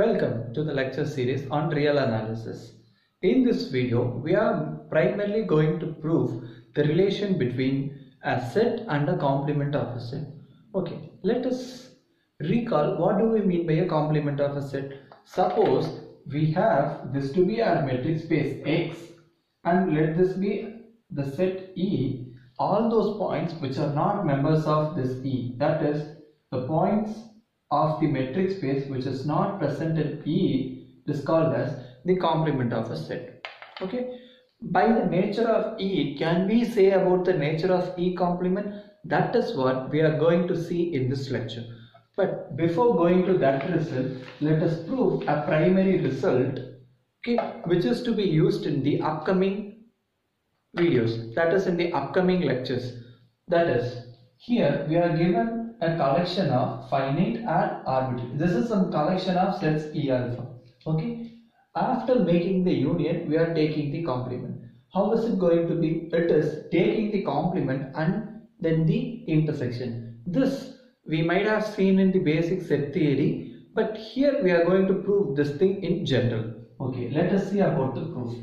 Welcome to the lecture series on real analysis. In this video, we are primarily going to prove the relation between a set and a complement of a set. Okay, let us recall what do we mean by a complement of a set. Suppose we have this to be our metric space X and let this be the set E all those points which are not members of this E that is the points of the metric space which is not present in E is called as the complement of a set. Okay. By the nature of E, can we say about the nature of E complement? That is what we are going to see in this lecture. But before going to that result, let us prove a primary result okay, which is to be used in the upcoming videos that is in the upcoming lectures that is here we are given a collection of finite and arbitrary. This is some collection of sets e alpha. Okay? After making the union we are taking the complement. How is it going to be? It is taking the complement and then the intersection. This we might have seen in the basic set theory but here we are going to prove this thing in general. Okay let us see about the proof.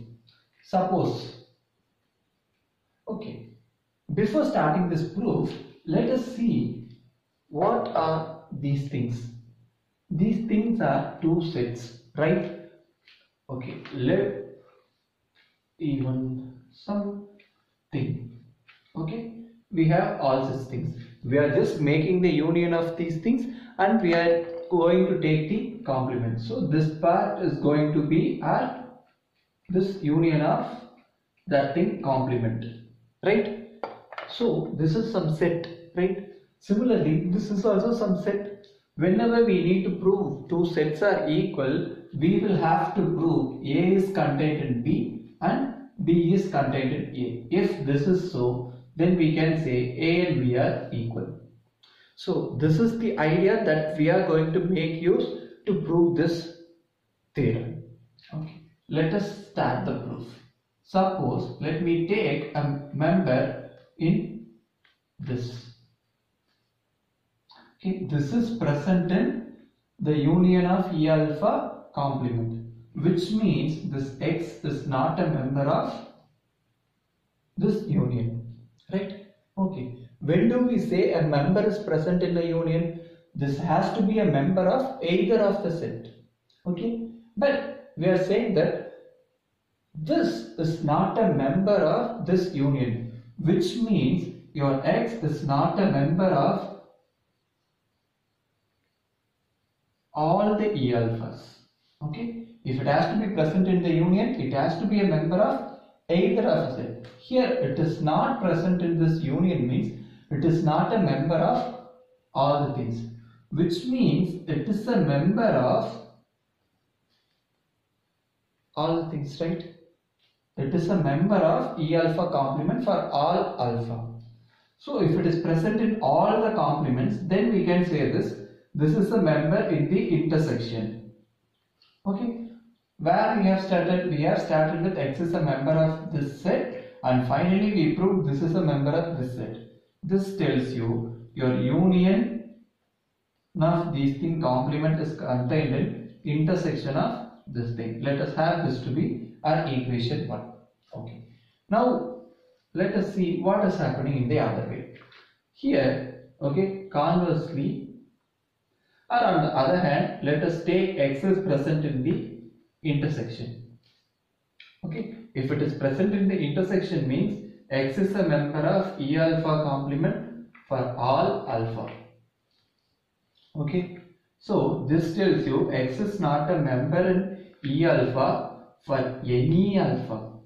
Suppose Okay, before starting this proof, let us see what are these things. These things are two sets, right? Okay, let even something. Okay, we have all such things. We are just making the union of these things and we are going to take the complement. So this part is going to be our this union of that thing complement right so this is some set right similarly this is also some set. Whenever we need to prove two sets are equal we will have to prove a is contained in b and b is contained in a. If this is so then we can say a and b are equal. So this is the idea that we are going to make use to prove this theorem. Okay. Let us start the proof. Suppose, let me take a member in this. This is present in the union of E alpha complement, which means this X is not a member of this union, right? Okay, when do we say a member is present in the union? This has to be a member of either of the set, okay? But we are saying that this is not a member of this union, which means your x is not a member of all the E alphas. Okay, if it has to be present in the union, it has to be a member of either of set. Here, it is not present in this union means it is not a member of all the things, which means it is a member of all the things, right? It is a member of E alpha complement for all alpha. So if it is present in all the complements, then we can say this. This is a member in the intersection. Okay. Where we have started, we have started with X is a member of this set and finally we proved this is a member of this set. This tells you your union of these thing complement is contained in intersection of this thing. Let us have this to be our equation 1. Okay. Now let us see what is happening in the other way. Here, okay, conversely, or on the other hand, let us take x is present in the intersection. Okay, if it is present in the intersection means x is a member of E alpha complement for all alpha. Okay, so this tells you x is not a member in E alpha for any alpha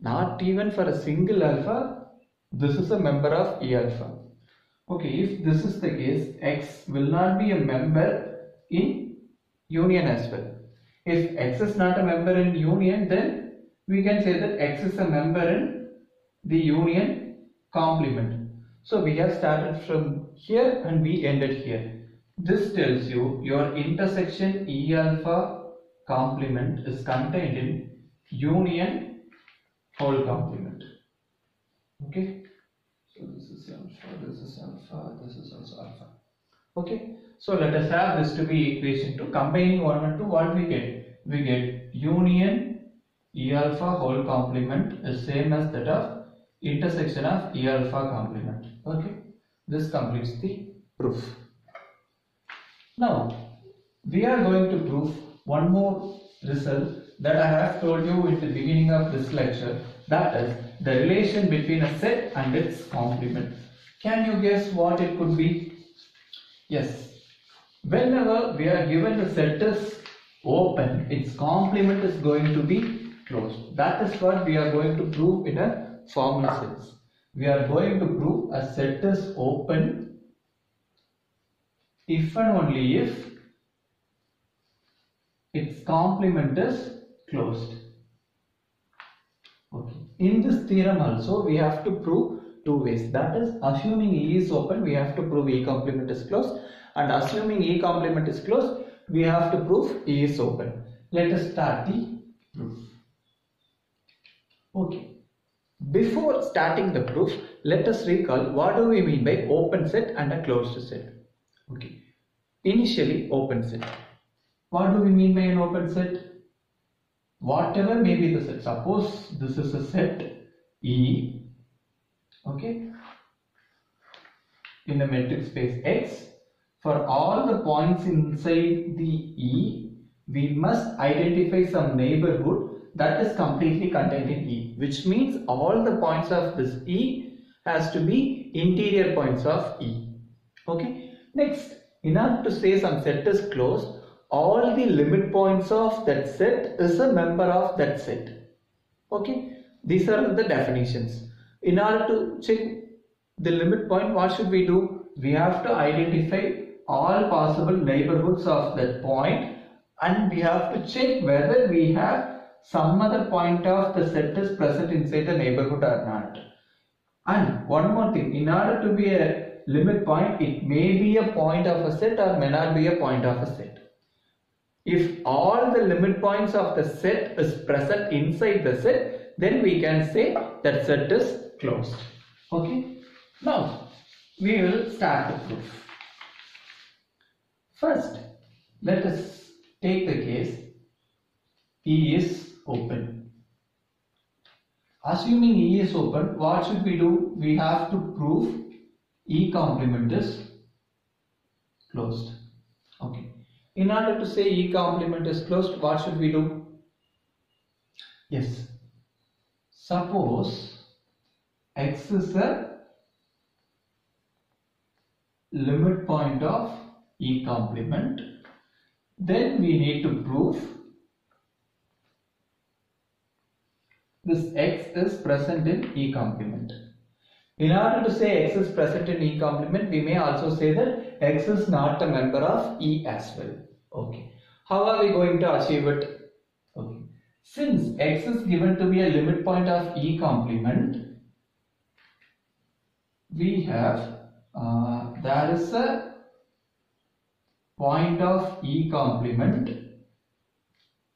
not even for a single alpha this is a member of E alpha okay if this is the case x will not be a member in union as well if x is not a member in union then we can say that x is a member in the union complement so we have started from here and we ended here this tells you your intersection E alpha complement is contained in union whole complement. Okay. So this is alpha, this is alpha, this is also alpha. Okay. So let us have this to be equation 2. Combining 1 and 2, what we get? We get union E alpha whole complement is same as that of intersection of E alpha complement. Okay. This completes the proof. Now, we are going to prove one more result that I have told you in the beginning of this lecture that is the relation between a set and its complement. Can you guess what it could be? Yes. Whenever we are given the set is open, its complement is going to be closed. That is what we are going to prove in a formula sense. We are going to prove a set is open if and only if its complement is closed. Okay. In this theorem also we have to prove two ways. That is assuming E is open we have to prove E complement is closed and assuming E complement is closed we have to prove E is open. Let us start the proof. Okay. Before starting the proof, let us recall what do we mean by open set and a closed set. Okay. Initially open set. What do we mean by an open set? Whatever may be the set. Suppose this is a set E. Okay. In the metric space X. For all the points inside the E, we must identify some neighborhood that is completely contained in E which means all the points of this E has to be interior points of E. Okay. Next, in order to say some set is closed, all the limit points of that set is a member of that set. Okay. These are the definitions. In order to check the limit point, what should we do? We have to identify all possible neighborhoods of that point and we have to check whether we have some other point of the set is present inside the neighborhood or not. And one more thing, in order to be a limit point, it may be a point of a set or may not be a point of a set. If all the limit points of the set is present inside the set, then we can say that set is closed. Okay. Now, we will start the proof. First, let us take the case E is open. Assuming E is open, what should we do? We have to prove E complement is closed. In order to say E complement is closed, what should we do? Yes. Suppose X is a limit point of E complement, then we need to prove this x is present in E complement. In order to say x is present in E complement, we may also say that x is not a member of E as well. Okay. How are we going to achieve it? Okay. Since x is given to be a limit point of E complement, we have uh, there is a point of E complement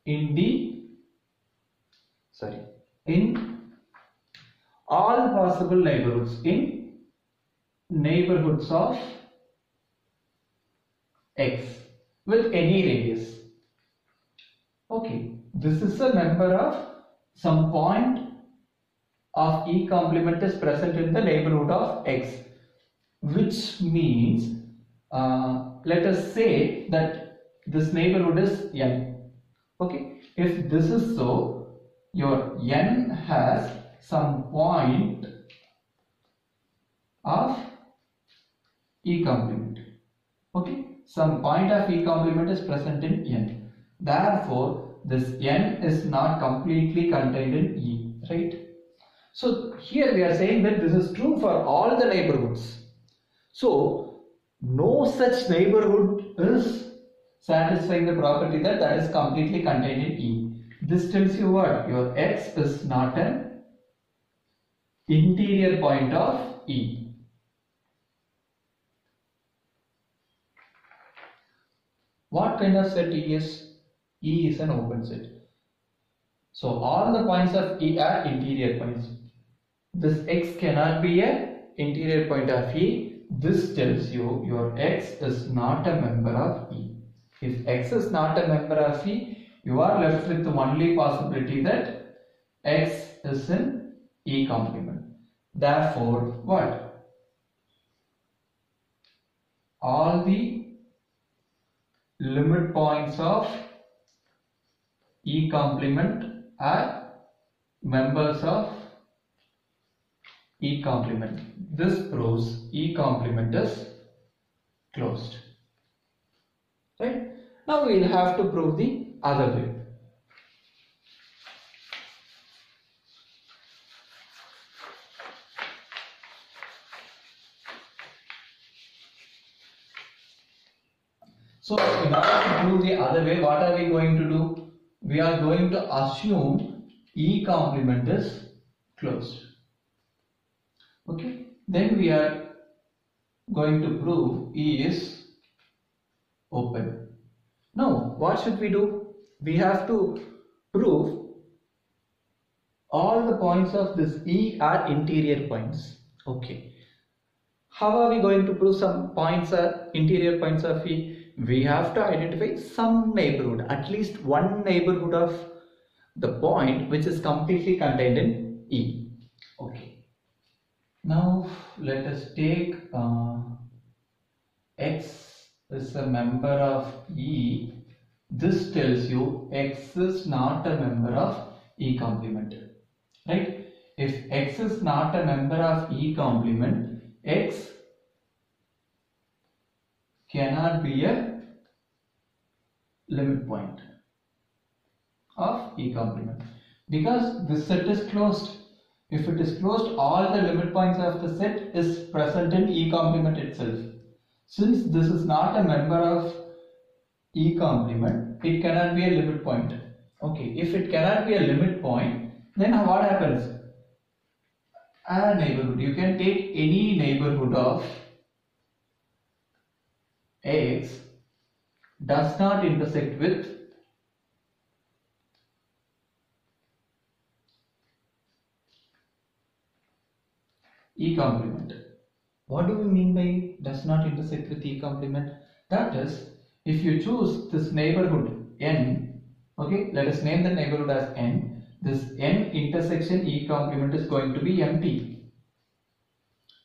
in the sorry in all possible neighborhoods in neighborhoods of x with any radius okay this is a member of some point of e complement is present in the neighborhood of x which means uh, let us say that this neighborhood is n okay if this is so your n has some point of E complement. Okay, some point of E complement is present in n. Therefore, this n is not completely contained in E, right? So here we are saying that this is true for all the neighborhoods. So no such neighborhood is satisfying the property that that is completely contained in E. This tells you what? Your x is not an interior point of E. What kind of set E is? E is an open set. So all the points of E are interior points. This x cannot be a interior point of E. this tells you your X is not a member of E. If X is not a member of E, you are left with the only possibility that X is in E complement. Therefore, what? All the limit points of E complement are members of E complement. This proves E complement is closed. Right? Now we will have to prove the other way. So in order to prove the other way, what are we going to do? We are going to assume E complement is closed. Okay. Then we are going to prove E is open. Now what should we do? We have to prove all the points of this E are interior points. Okay. How are we going to prove some points are interior points of E? We have to identify some neighborhood, at least one neighborhood of the point which is completely contained in E. Okay. Now let us take uh, X is a member of E. This tells you X is not a member of E complement. Right? If X is not a member of E complement, X cannot be a limit point of E complement because this set is closed. If it is closed, all the limit points of the set is present in E complement itself. Since this is not a member of E complement, it cannot be a limit point. Okay, if it cannot be a limit point, then what happens? A neighborhood. You can take any neighborhood of x does not intersect with E complement. What do we mean by does not intersect with E complement? That is, if you choose this neighborhood n, okay, let us name the neighborhood as n, this n intersection E complement is going to be empty.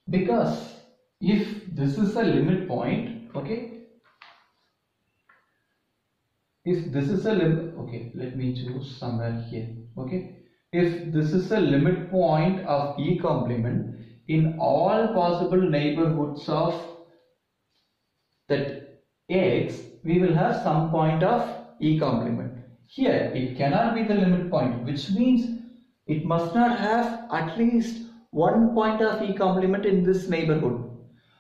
Because if this is a limit point, okay, if this is a limit okay let me choose somewhere here okay. If this is a limit point of E complement in all possible neighborhoods of that x we will have some point of E complement. Here it cannot be the limit point which means it must not have at least one point of E complement in this neighborhood.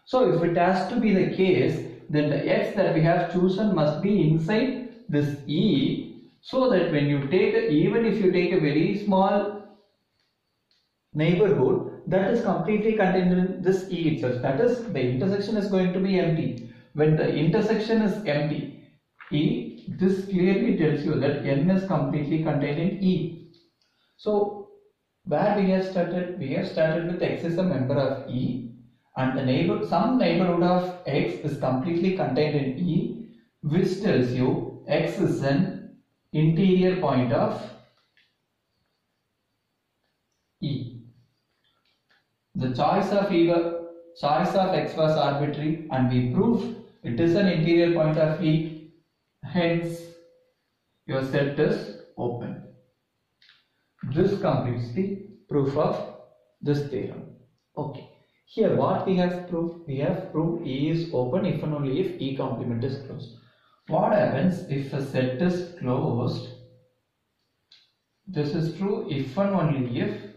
So if it has to be the case then the x that we have chosen must be inside this E so that when you take a, even if you take a very small neighborhood that is completely contained in this E itself. That is the intersection is going to be empty. When the intersection is empty E this clearly tells you that N is completely contained in E. So where we have started we have started with X is a member of E and the neighbor some neighborhood of X is completely contained in E which tells you x is an interior point of E. The choice of E, choice of x was arbitrary and we prove it is an interior point of E. Hence, your set is open. This completes the proof of this theorem. Okay. Here what we have proved? We have proved E is open if and only if E complement is closed. What happens if a set is closed? This is true if and only if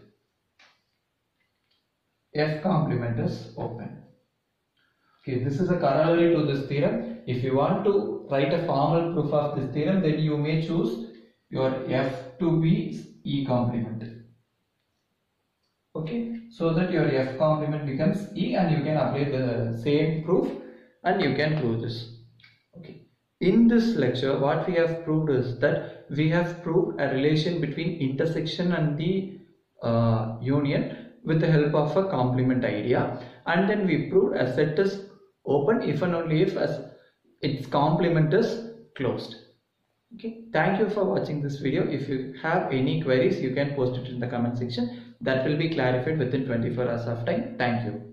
F complement is open. Okay, this is a corollary to this theorem. If you want to write a formal proof of this theorem, then you may choose your F to be E complement. Okay, so that your F complement becomes E and you can apply the same proof and you can prove this. Okay. In this lecture, what we have proved is that we have proved a relation between intersection and the uh, union with the help of a complement idea and then we proved a set is open if and only if as its complement is closed. Okay, thank you for watching this video. If you have any queries, you can post it in the comment section. That will be clarified within 24 hours of time. Thank you.